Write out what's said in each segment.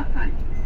Catai.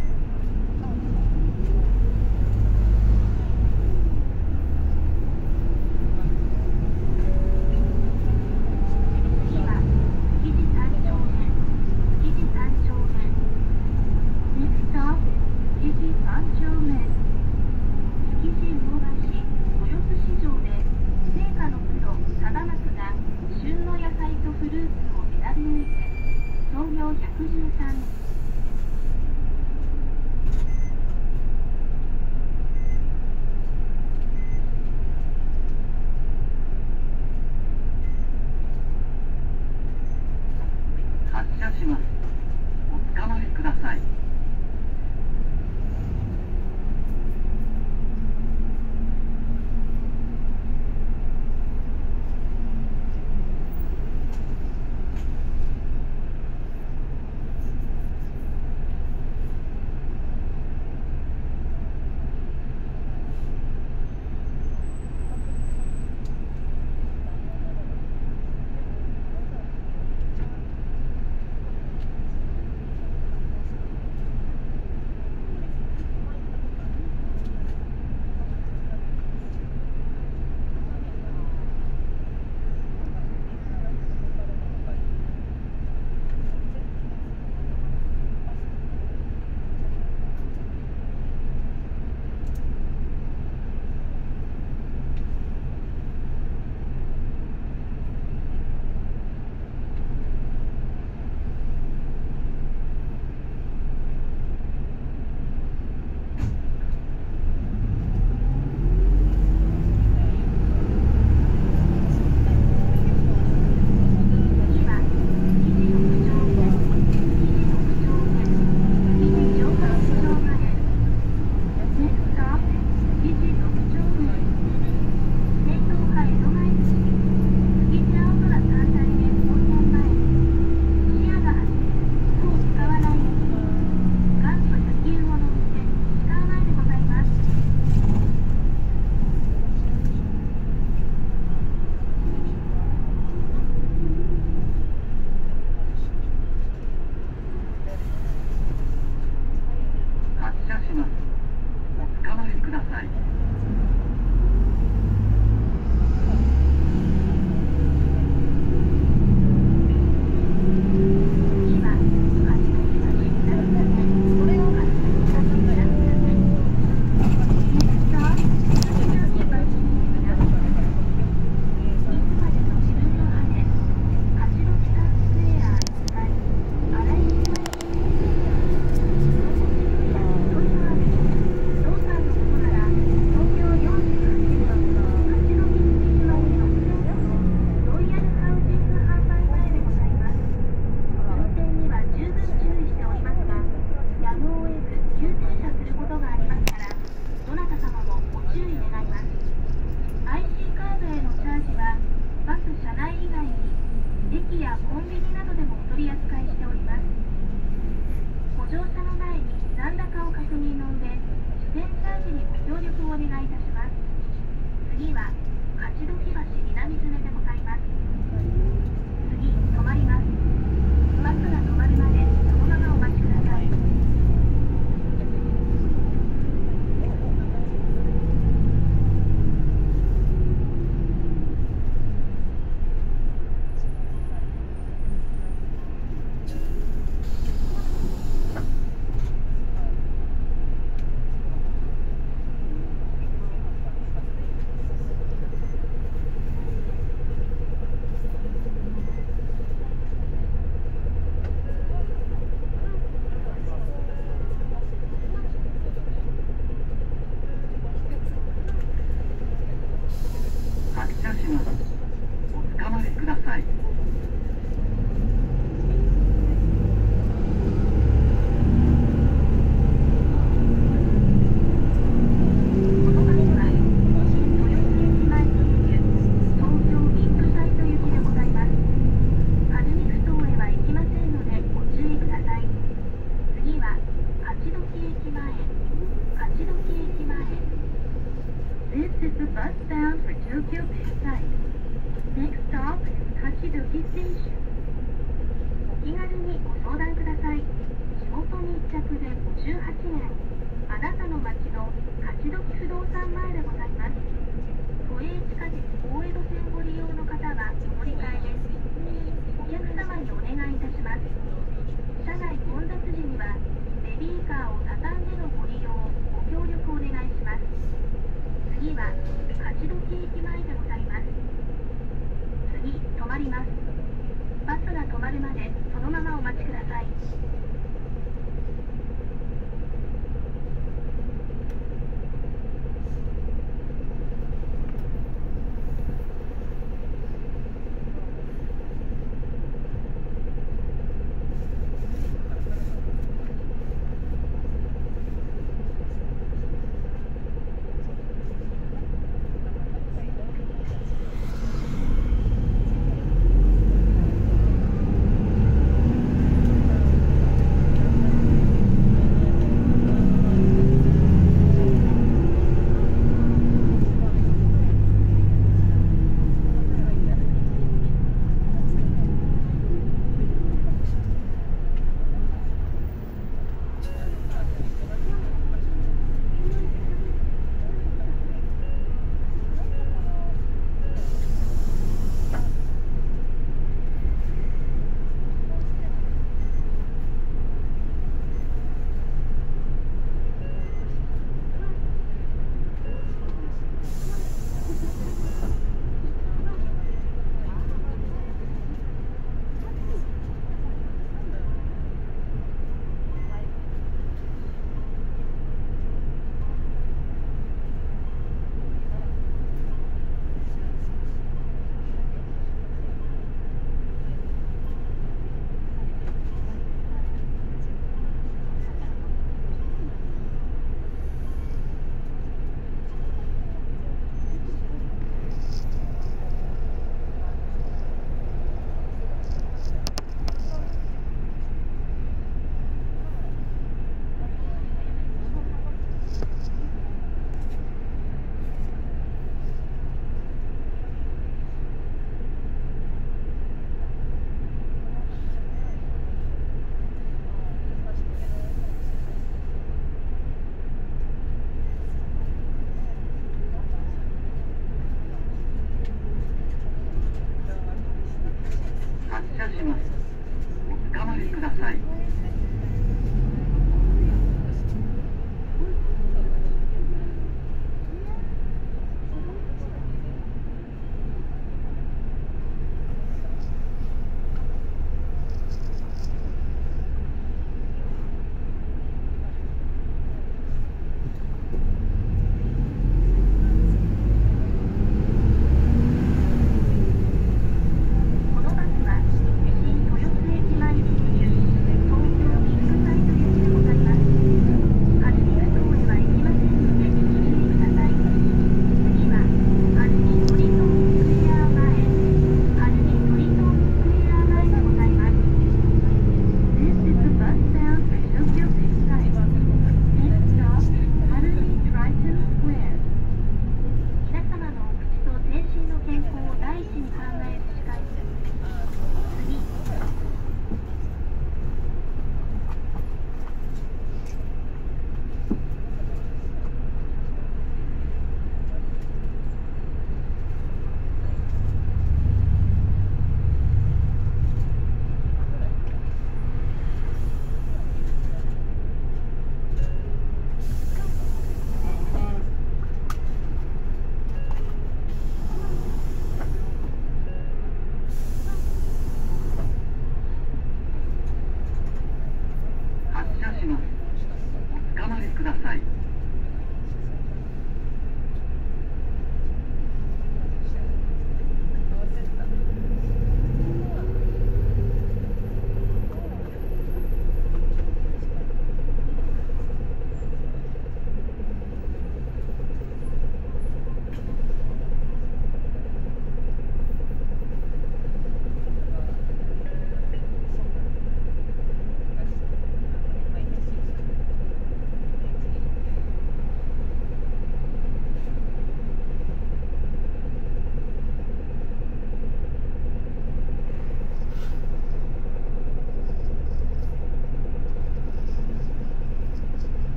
次は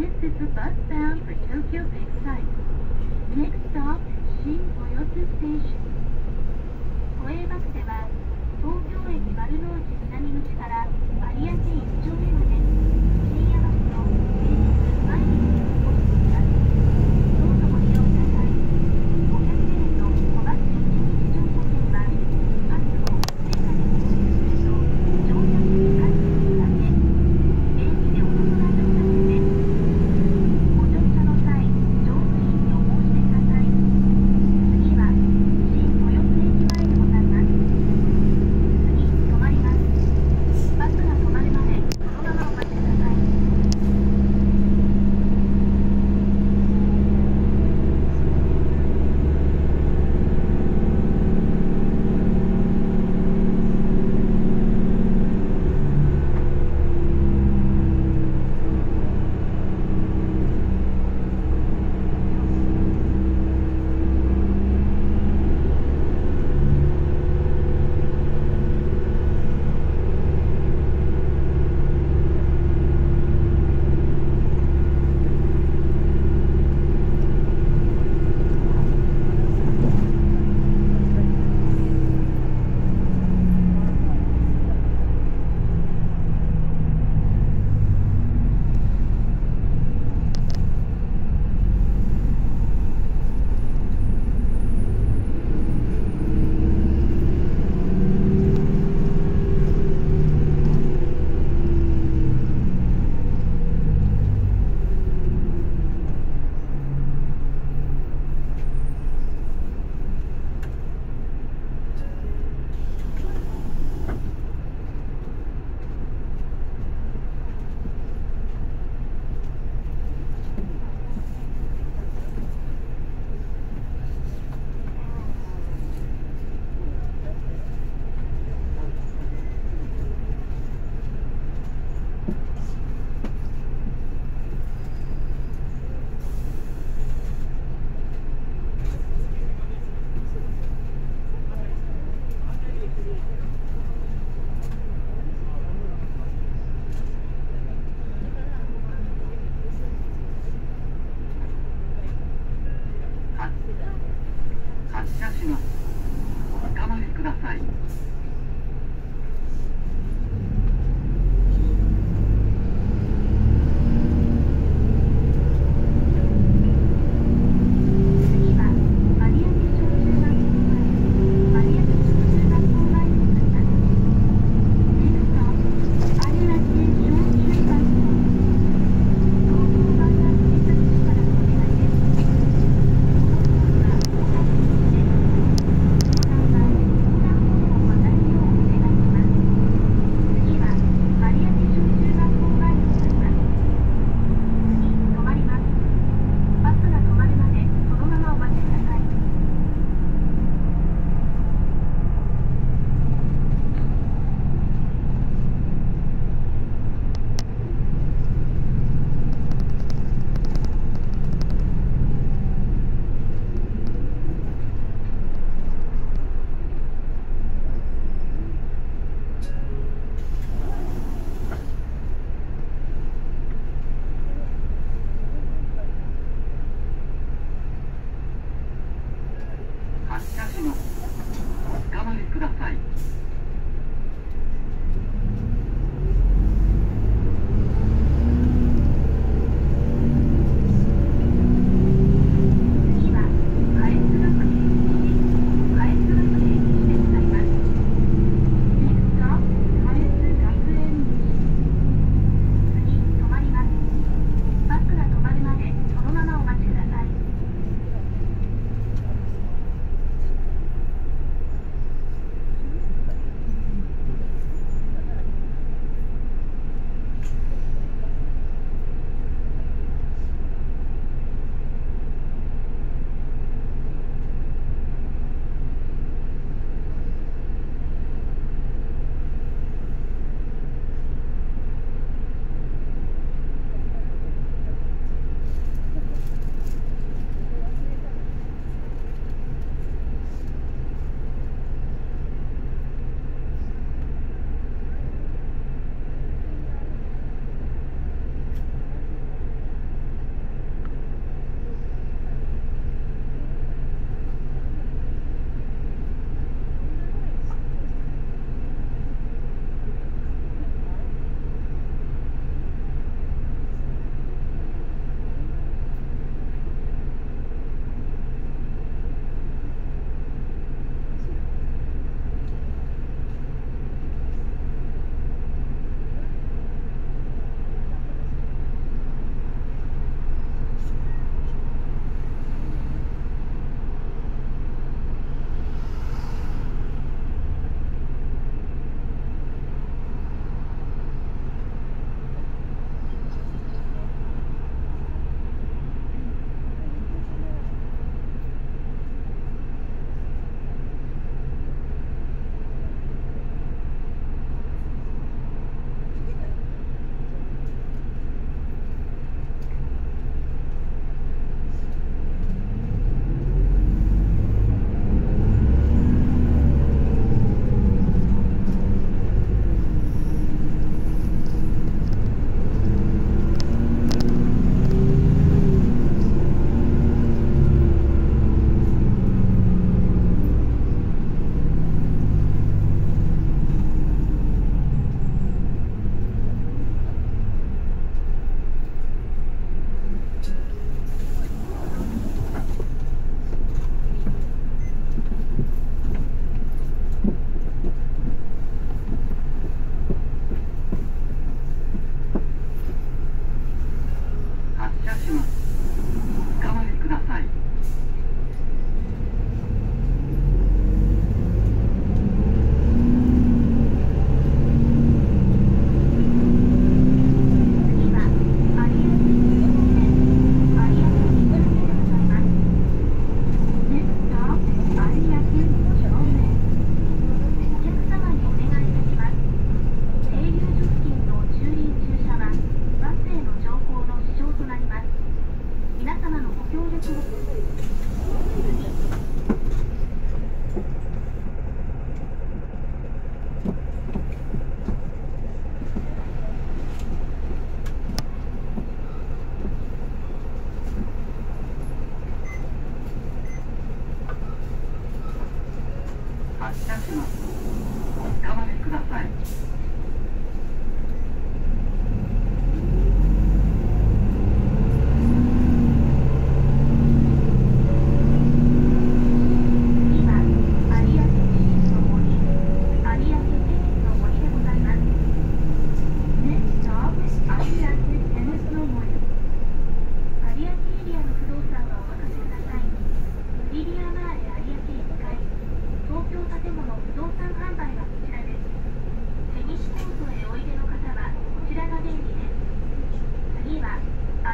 This is a bus bound for Tokyo Big Sight. Next stop, Shin Toyotsu Station. 都営バスでは、東京駅丸の内南口から有明1丁目まで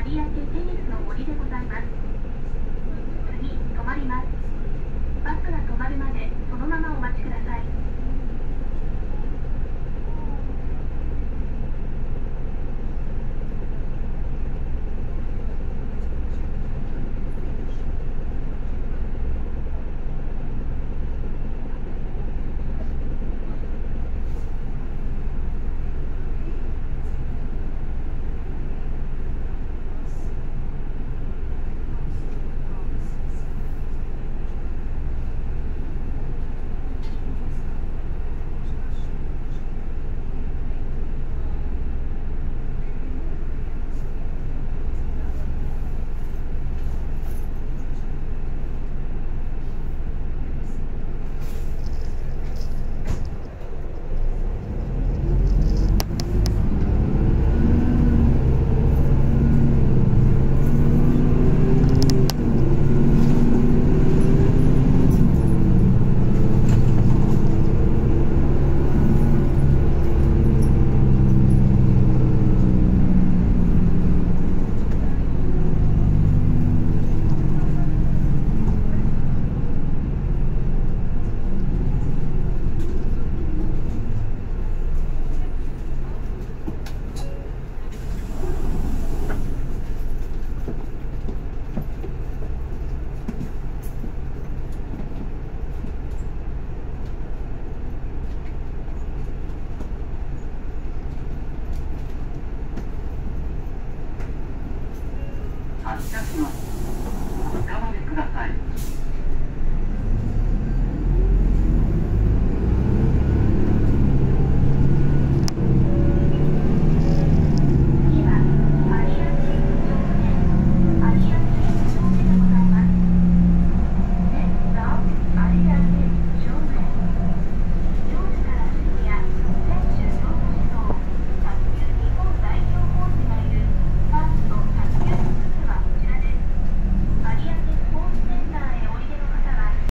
有明テニスの森でございます。次止まります。バスが止まるまでそのままお待ちください。